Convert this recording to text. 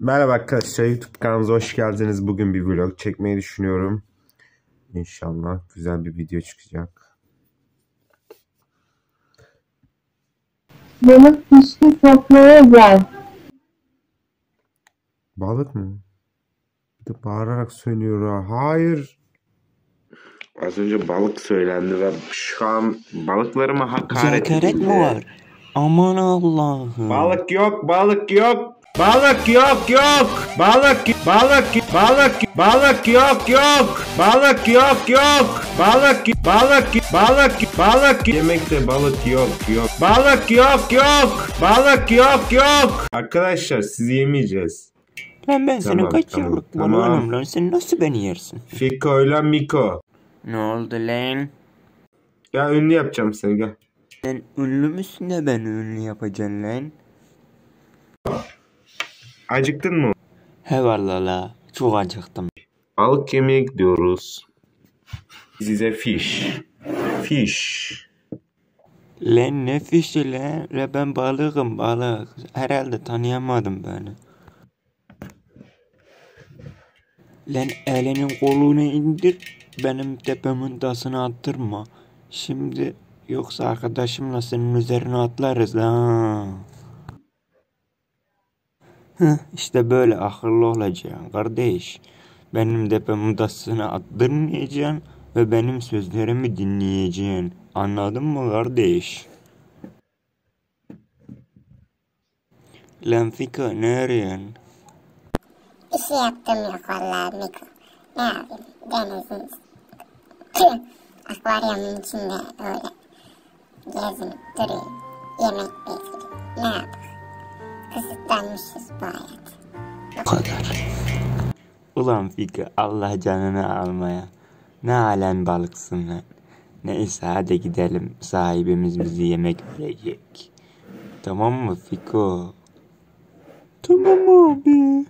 Merhaba arkadaşlar YouTube kanalımıza hoş geldiniz. Bugün bir vlog çekmeyi düşünüyorum. İnşallah güzel bir video çıkacak. Balık pişti sofraya gel. Balık mı? Bir de bağırarak söylüyor ha. Hayır. Az önce balık söylendi ve şu an balıklarıma hakaret edildi. mi var? Aman Allah'ım. Balık yok, balık yok. Balık yok yok. Balık balık balık balık yok yok. Balık yok yok. Balık balık balık balık yemekte balık yok yok. Balık yok yok. Balık yok yok. Arkadaşlar sizi yemeyeceğiz. Lan ben senin Tamam, kaç tamam, yıllık tamam. balığınım lan sen nasıl beni yersin? Fiko ile Miko. Ne oldu lan? Ya ünlü yapacağım seni gel. Sen ünlü müsün de beni ünlü yapacaksın lan? Acıktın mı? He valla la çok acıktım. Balık yemeye gidiyoruz. Size fish. Fish. Lan ne fişi lan? La ben balığım balık. Herhalde tanıyamadım beni. Lan elinin kolunu indir. Benim tepemin tasını attırma. Şimdi yoksa arkadaşımla senin üzerine atlarız ha. Heh, işte böyle akıllı olacaksın kardeş. Benim tepemin tasını attırmayacaksın ve benim sözlerimi dinleyeceksin. Anladın mı kardeş? Lan Fiko ne arıyorsun? Bir şey yaptım yok vallahi Miko. Ne yapayım? Denizin akvaryumun içinde öyle gezinip durayım. Yemek bekliyorum. Ne yapayım? Kısıtlanmışız bu hayat. Kadar. Ulan Fiko Allah canını almaya. Ne alem balıksın lan. Neyse hadi gidelim. Sahibimiz bizi yemek verecek. Tamam mı Fiko? Tamam abi.